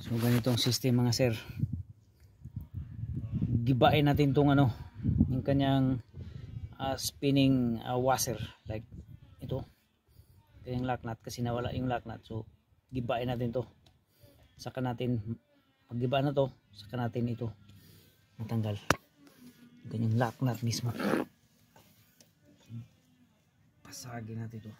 So ganitong system mga sir. Gibain natin tong ano, yung kanyang uh, spinning uh, washer like ito. Kanyang lock nut kasi nawala yung lock nut. So gibain natin to. Saka natin pag giba na to, saka natin ito matanggal. Kanyang lock nut mismo. Pasagin natin to.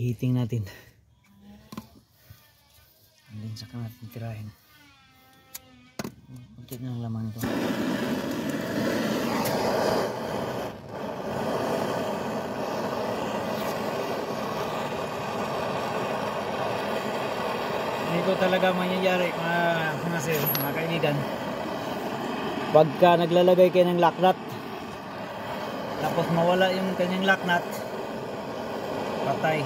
Ihiting natin. And then saka natin tirahin? Kunti na lang laman ito. Ito talaga mangyayari mga, mga sir, mga kaibigan. Pagka naglalagay kayo ng lock nut tapos mawala yung kanyang lock nut patay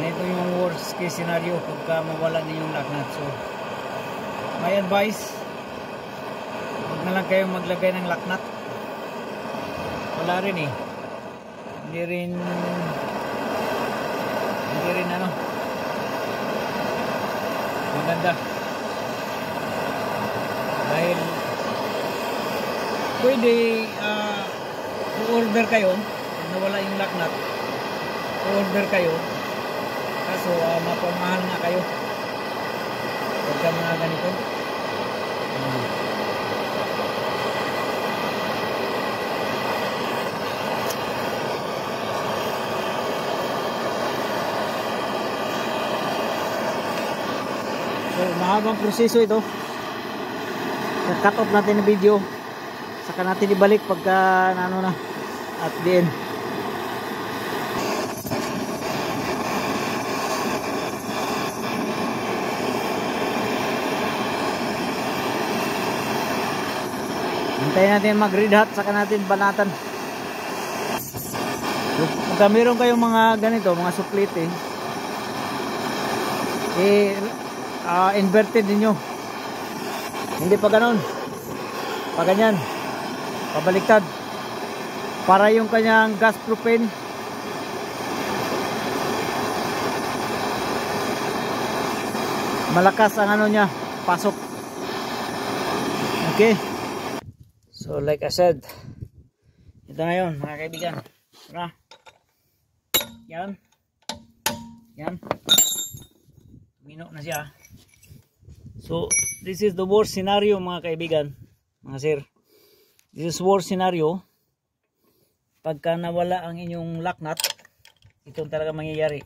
ganito yung worst case scenario pagka mawala na yung lock nut so my advice huwag na lang kayong maglagay ng lock wala rin eh. Hindi rin hindi rin ano. Maganda. Dahil pwede uh, order kayo. Nawala yung lock nut order kayo kaso uh, mapamahal nga kayo. Pagka mga ganito. So mahabang proseso ito. Cut off natin ang video. Saka natin ibalik pagka ano na at the end Hintayin natin mag-red hot saka natin banatan. Pagka meron kayong mga ganito, mga suplit eh, eh uh, inverted ninyo. Hindi pa ganon. Pa ganyan. Pabaliktad. Para yung kanyang gas propane malakas ang ano niya, pasok. Okay. So like I said, ito na yun mga kaibigan. Tara. Yan. Yan. Mino na siya. So this is the worst scenario mga kaibigan. Mga sir. This is worst scenario. Pagka nawala ang inyong lock nut, itong talaga mangyayari.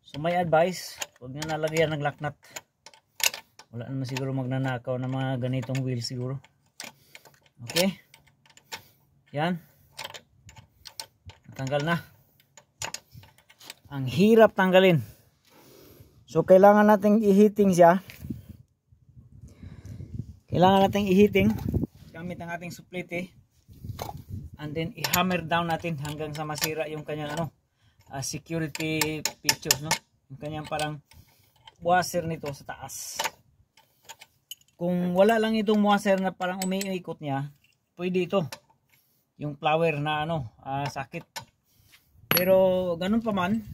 So my advice, huwag nyo nalagyan ng lock nut. Wala naman siguro magnanakaw ng mga ganitong wheel siguro. Okay? Yan. tanggal na. Ang hirap tanggalin. So kailangan nating i-heating siya. Kailangan nating i-heating gamit ang ating suplete and then i-hammer down natin hanggang sa masira yung kanyang ano uh, security features no yung kanyang parang washer nito sa taas kung wala lang itong washer na parang umiikot niya pwede ito. Yung flower na ano uh, sakit. Pero ganun pa man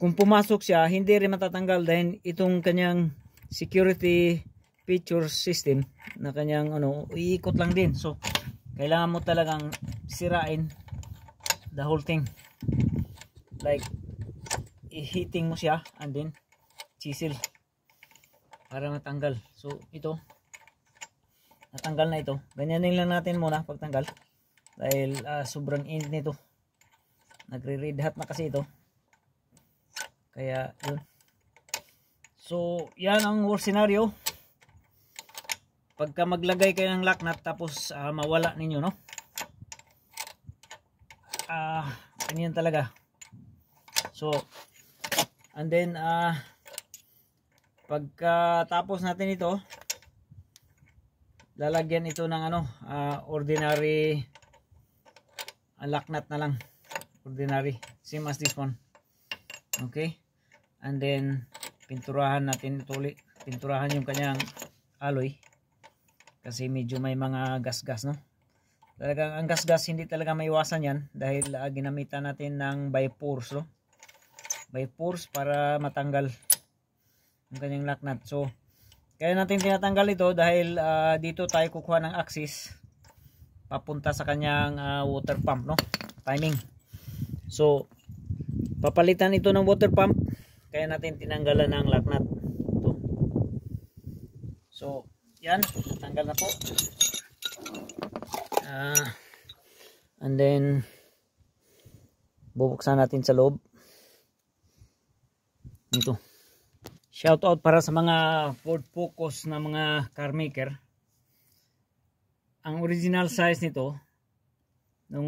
kung pumasok siya hindi rin matatanggal dahil itong kanyang security feature system na kanyang ano iikot lang din. So kailangan mo talagang sirain the whole thing. Like i-heating mo siya and then chisel para matanggal. So ito. Natanggal na ito. Ganyanin lang natin muna pagtanggal. Dahil uh, sobrang init nito. Nagre-red hot na kasi ito. Kaya yun. So yan ang worst scenario. Pagka maglagay kayo ng lock nut tapos uh, mawala ninyo no? Ah uh, ganyan talaga. So and then ah uh, pagka tapos natin ito lalagyan ito ng ano uh, ordinary lock nut na lang. Ordinary same as this one. Okay? And then pinturahan natin ito ulit. Pinturahan yung kanyang alloy. Kasi medyo may mga gas-gas no? Talagang ang gas-gas hindi talaga maiwasan yan dahil uh, ginamitan natin ng by force no? By force para matanggal ang kanyang lock nut so kaya natin tinatanggal ito dahil uh, dito tayo kukuha ng axis papunta sa kanyang uh, water pump no timing so papalitan ito ng water pump kaya natin tinanggalan ng lock nut ito. so yan, tanggal na po. Uh, and then, bubuksan natin sa loob. Ito. Shout out para sa mga Ford Focus na mga car maker. Ang original size nito, nung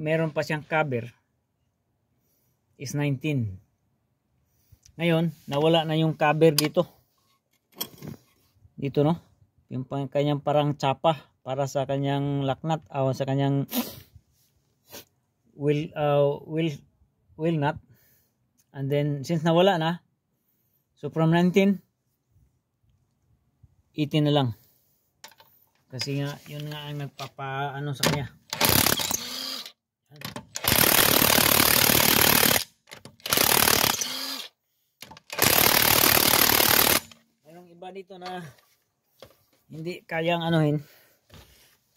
meron pa siyang cover, is 19. Ngayon, nawala na yung cover dito. Dito no yung kanyang parang tsapa para sa kanyang laknat o sa kanyang wheel uh, wheel wheel nut and then since nawala na so from 19 18 na lang. Kasi nga yun nga ang nagpapa ano sa kanya. Mayroong iba dito na hindi kayang anuhin.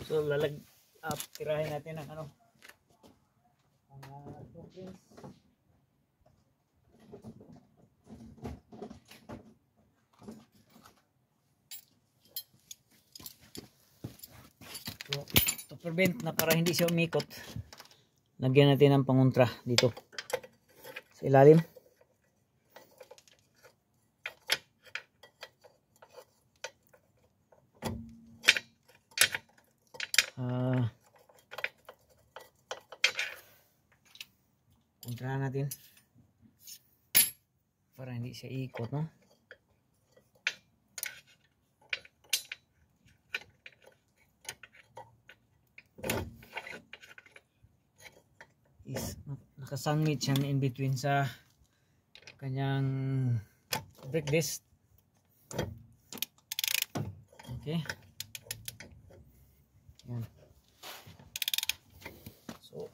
So lalag up tirahin natin ng ano. Ang uh, tokens so to prevent na para hindi siya umikot. Lagyan natin ng pangontra dito. Sa ilalim. Uh, kontrahan natin. Para hindi siya ikot no is nakasandwich yan in between sa kanyang brake disc okay yan. So,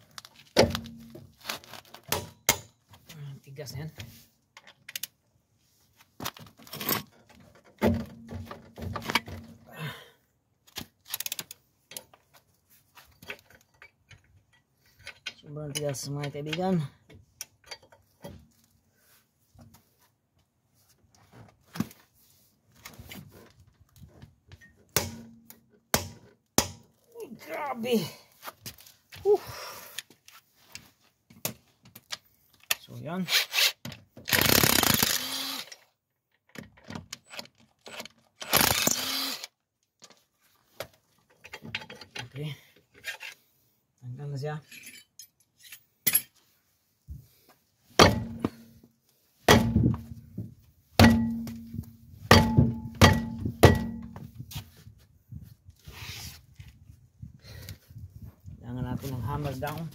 tigas yan. Tigas mga kaibigan. Grabe. Whew. So, yan. Okay. Tanggal na siya. Hammer down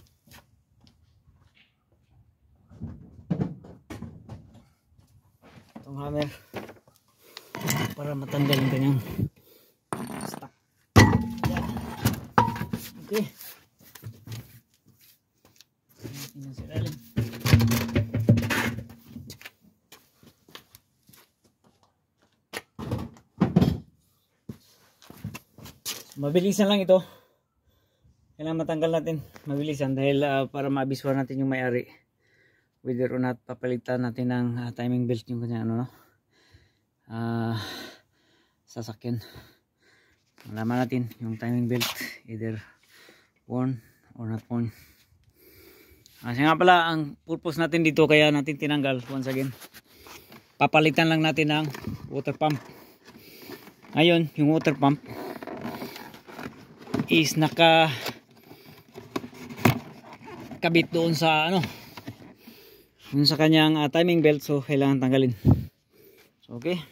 itong hammer para matanggal yung kanyang stock Yan. okay yung siralim mabilisan lang ito kailangan matanggal natin mabilisan dahil ah, para maabiswa natin yung may-ari. Whether or not papalitan natin ng ah, timing belt yung kanya ano no? Ah sasakyan. Malaman natin yung timing belt either worn or not worn kasi nga pala ang purpose natin dito kaya natin tinanggal once again. Papalitan lang natin ng water pump. Ngayon yung water pump is naka kabit doon sa ano? Yun sa kanyang ah, timing belt so kailangan tanggalin. So okay